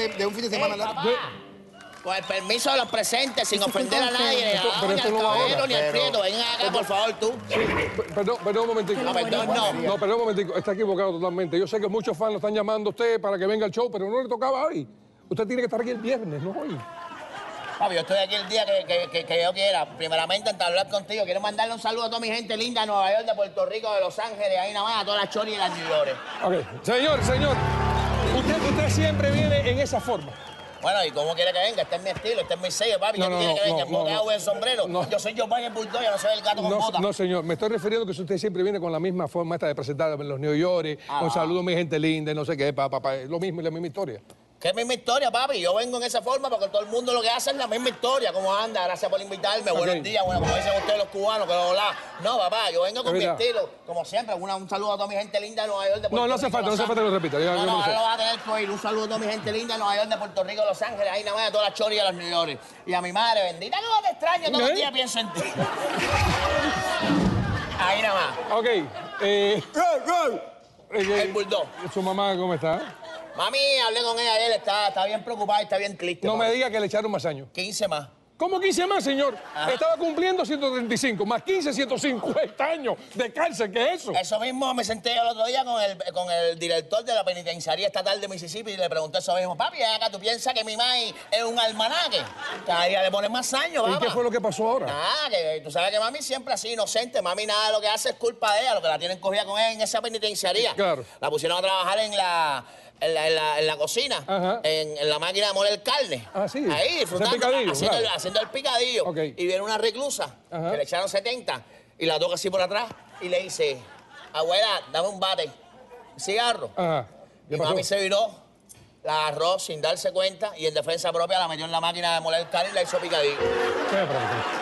de un fin de semana largo. Con el permiso de los presentes, sin ofender a nadie, a- ni esto al caballero ni al prieto. Vengan acá, por favor, tú. Perdón, perdón un momentico. No, perdón, no. No, perdón un momentico. Está equivocado totalmente. Yo sé que muchos fans lo están llamando a usted para que venga al show, pero no le tocaba hoy. Usted tiene que estar aquí el viernes, no hoy. Papi, yo estoy aquí el día que, que- que- que yo quiera. Primeramente, entablar contigo. Quiero mandarle un saludo a toda mi gente linda de Nueva York, de Puerto Rico, de Los Ángeles, ahí nada más, a todas las choris y las New York. Ok. Señor, señor. Usted, usted siempre viene en esa forma. Bueno, ¿y cómo quiere que venga? Este es mi estilo, este es mi sello, papi. No, ¿Qué no, no, que venga? no, ¿En no, boteado no. o en sombrero? Yo soy Giovanni el Bulldog, yo no soy el gato con No, botas. no, señor. Me estoy refiriendo que usted siempre viene con la misma forma esta de presentar en los New York, Ah. con saludo a mi gente linda, y no sé qué, papá, pa, lo mismo, la misma historia. ¿Qué misma historia, papi? Yo vengo en esa forma porque todo el mundo lo que hace es la misma historia. ¿Cómo anda? Gracias por invitarme. Buenos días, bueno, como dicen ustedes los cubanos, que hola. No, papá, yo vengo con mi estilo. Como siempre, una- un saludo a toda mi gente linda de Nueva York, de Puerto No, no hace Rico, falta, no hace falta que lo repita. Ya- No, ya no, ahora lo vas a tener tú ir. Un saludo a toda mi gente linda de Nueva York, de Puerto Rico, Los Ángeles, ahí nada más, a todas las choris y a los New York. Y a mi madre, bendita, no te extraño, todos ¿Eh? los días pienso en ti. ahí nada más. Ok. Eh, eh, El bulldog. ¿Su mamá cómo está? Mami, hablé con ella ayer, está, está bien preocupada y está bien triste. No me diga que le echaron más años. 15 más. ¿Cómo 15 más, señor? Ajá. Estaba cumpliendo 135, más 15, 150 años de cárcel. ¿Qué es eso? Eso mismo me senté el otro día con el, con el director de la penitenciaría estatal de Mississippi y le pregunté eso mismo. Papi, acá, ¿tú piensas que mi mami es un almanaque? Cada día le ponen más años, ¿Y papá. qué fue lo que pasó ahora? Nada, que tú sabes que mami siempre así inocente. Mami nada de lo que hace es culpa de ella, lo que la tienen cogida con ella en esa penitenciaría. Claro. La pusieron a trabajar en la, en la, en la, en la cocina, en, en la máquina de moler carne. Ah, sí. Ahí, disfrutando, picadillo, haciendo, el, claro. haciendo el picadillo. Y viene una reclusa Ajá. que le echaron 70 y la toca así por atrás y le dice, abuela, dame un bate, un cigarro. Ajá. ¿Qué Y pasó? mami se viró, la agarró sin darse cuenta y en defensa propia la metió en la máquina de moler carne y la hizo picadillo.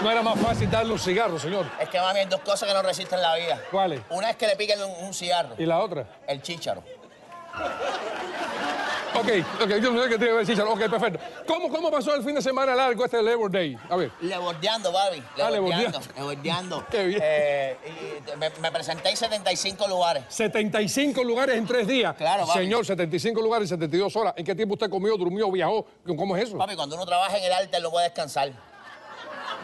No era más fácil darle un cigarro, señor. Es que mami hay dos cosas que no resisten la vida. ¿Cuáles? Una es que le piquen un, un cigarro, ¿Y la otra? el chícharo. Ok, ok, yo no sé qué tiene que Chicharo. Ok, perfecto. ¿Cómo, ¿Cómo pasó el fin de semana largo este Labor Day? A ver. Le bordeando, papi. Le Ah, le bordeando. bordeando. Le bordeando. Qué bien. Eh, y me, me presenté en 75 lugares. 75 lugares en tres días. Claro, papi. Señor, 75 lugares en 72 horas. ¿En qué tiempo usted comió, durmió, viajó? ¿Cómo es eso? Papi, cuando uno trabaja en el arte, él no puede descansar.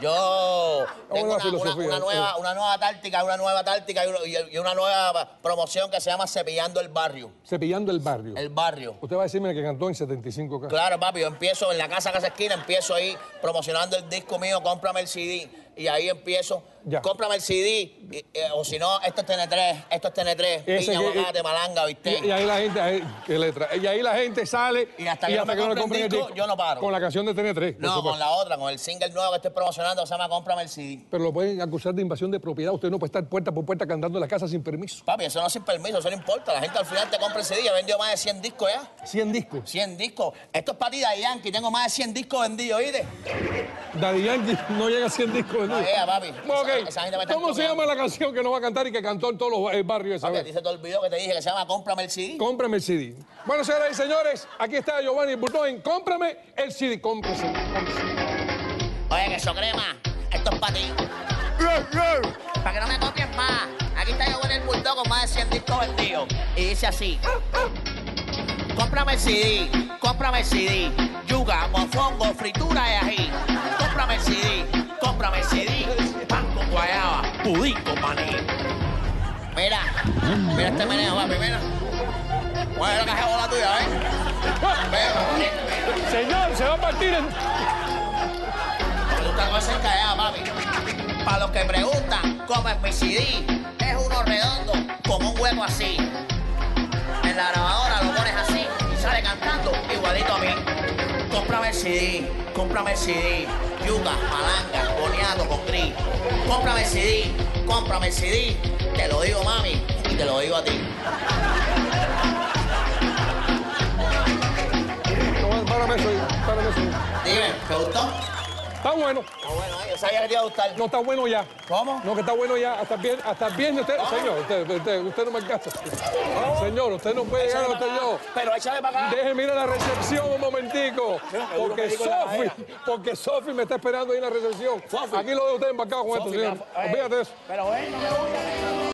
Yo tengo una, una- filosofía, una nueva, eh. una nueva táctica, una nueva táctica y una, nueva promoción que se llama Cepillando el Barrio. Cepillando el barrio. El barrio. Usted va a decirme que cantó en 75 casas. Claro, papi, yo empiezo en la casa casa esquina, empiezo ahí promocionando el disco mío, cómprame el CD. Y ahí empiezo, Ya. cómprame el CD, eh, o si no, esto es TN3, esto es TN3, Ese piña, que- aguacate, malanga, ¿viste? Y, y ahí la gente, ahí, qué letra. Y ahí la gente sale Y hasta que no me le compren compren el disco, yo no paro. Con la canción de TN3. por no, con la otra, con el single nuevo que estoy promocionando, se llama Cómprame el CD. Pero lo pueden acusar de invasión de propiedad. Usted no puede estar puerta por puerta cantando en la casa sin permiso. Papi, eso no es sin permiso, eso no importa. La gente al final te compra el CD, he vendido más de 100 discos ya. 100 discos. 100 discos. Esto es para ti, Daddy Yankee, tengo más de 100 discos vendidos, ¿oíste? Daddy Yankee no llega a 100 discos. No vendidos. llega, papi. Ok. Esa- ¿Cómo se llama la canción que no va a cantar y que cantó en todos los eh, barrios esa vez? dice todo el video que te dije que se llama Cómprame el CD. Cómprame el CD. Bueno, señoras y señores, aquí está Giovanni Burtoin. Cómprame el CD. Cómprese. Oye, que eso crema, esto es para ti. Para que no me copies más. Aquí está con el bulldog con más de 100 discos vendidos. Y dice así. Cómprame el CD, cómprame el CD. Yuga, mofongo, fritura y ají. Cómprame el CD, con maní. Mira, mira este meneo, papi, mira. Mueve la caja de bola tuya, ¿ves? Ve, Señor, se va a partir en... Me gusta cosas calladas, papi. Para los que preguntan cómo es mi CD, Cómprame el CD, cómprame el CD. Yuca, malanga, boniato con gris. Cómprame el CD, cómprame el CD. Te lo digo, mami, y te lo digo a ti. Párame eso párame eso. Dime, ¿te gustó? Está bueno. Está bueno, ¿eh? sabía que te iba a gustar. No está bueno ya. ¿Cómo? No, que está bueno ya. Hasta bien, hasta bien usted. Señor, usted, usted, usted no me alcanza. Señor, usted no puede llegar hasta yo. Pero échale para acá. Déjeme ir a la recepción un momentico. Porque Sofi, porque Sofi me está esperando ahí en la recepción. Sofi. Aquí lo de usted embarcado con esto, señor. Olvídate de eso. Pero bueno, me voy.